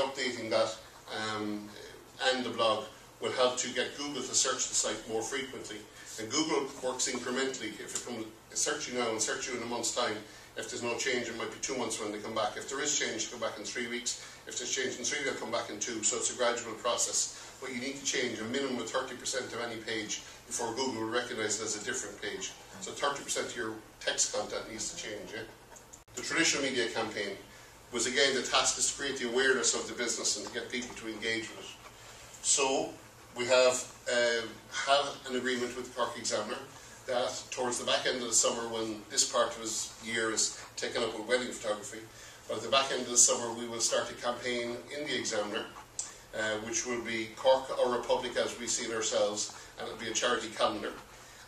updating that um, and the blog will help to get Google to search the site more frequently. And Google works incrementally. If it comes search you now and search you in a month's time, if there's no change, it might be two months when they come back. If there is change, come back in three weeks. If there's change in three, they'll come back in two. So it's a gradual process. But you need to change a minimum of 30% of any page before Google will recognize it as a different page. So 30% of your text content needs to change. Yeah? The traditional media campaign was again the task to create the awareness of the business and to get people to engage with it. So we have uh, had an agreement with Cork Examiner that towards the back end of the summer when this part of his year is taken up with wedding photography, but at the back end of the summer we will start a campaign in the Examiner uh, which will be Cork or Republic as we see it ourselves and it'll be a charity calendar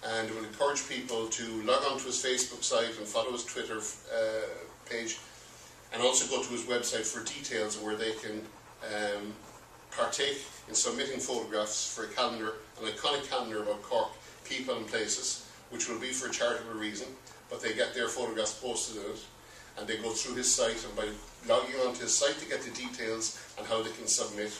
and it will encourage people to log on to his Facebook site and follow his Twitter uh, page and also go to his website for details where they can um, partake in submitting photographs for a calendar, an iconic calendar about Cork people and places, which will be for a charitable reason, but they get their photographs posted in it, and they go through his site, and by logging onto his site, to get the details and how they can submit.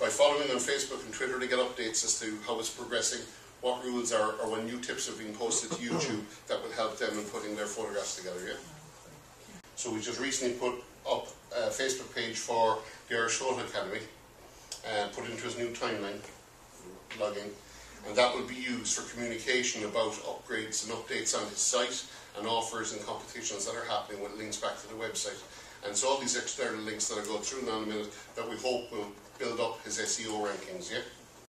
By following on Facebook and Twitter, to get updates as to how it's progressing, what rules are, or when new tips are being posted to YouTube that will help them in putting their photographs together. Yeah. So we just recently put up a Facebook page for the Irish Academy, uh, put into his new timeline logging, and that will be used for communication about upgrades and updates on his site and offers and competitions that are happening with links back to the website. And so all these external links that I go through now in a minute that we hope will build up his SEO rankings, yeah?